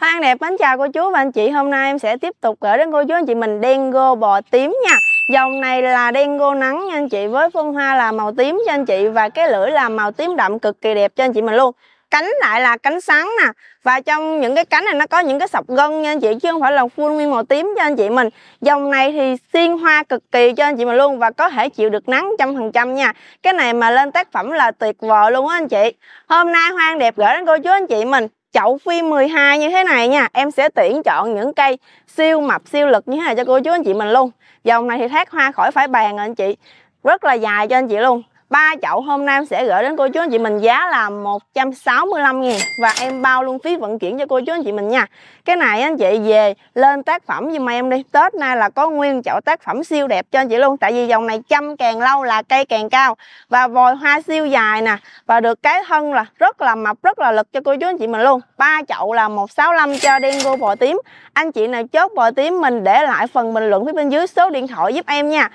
Hoan đẹp mến chào cô chú và anh chị, Hôm nay em sẽ tiếp tục gửi đến cô chú anh chị mình Dengo bò tím nha. Dòng này là Dengo nắng nha anh chị, Với phân hoa là màu tím cho anh chị Và cái lưỡi là màu tím đậm cực kỳ đẹp cho anh chị mình luôn. Cánh lại là cánh sáng nè, Và trong những cái cánh này nó có những cái sọc gân nha anh chị, Chứ không phải là full nguyên màu tím cho anh chị mình. Dòng này thì xiên hoa cực kỳ cho anh chị mình luôn Và có thể chịu được nắng trăm phần trăm nha. Cái này mà lên tác phẩm là tuyệt vời luôn á anh chị. Hôm nay Hoan đẹp gửi đến cô chú anh chị mình chậu phi 12 như thế này nha, Em sẽ tuyển chọn những cây siêu mập, siêu lực như thế này cho cô chú anh chị mình luôn. Dòng này thì thác hoa khỏi phải bàn rồi anh chị. Rất là dài cho anh chị luôn ba chậu hôm nay em sẽ gửi đến cô chú anh chị mình giá là 165 nghìn Và em bao luôn phí vận chuyển cho cô chú anh chị mình nha. Cái này anh chị về lên tác phẩm giùm em đi. Tết nay là có nguyên chậu tác phẩm siêu đẹp cho anh chị luôn. Tại vì dòng này chăm càng lâu là cây càng cao Và vòi hoa siêu dài nè. Và được cái thân là rất là mập, rất là lực cho cô chú anh chị mình luôn. Ba chậu là 165 cho đen cô bò tím. Anh chị nào chốt bò tím mình để lại phần bình luận phía bên dưới số điện thoại giúp em nha.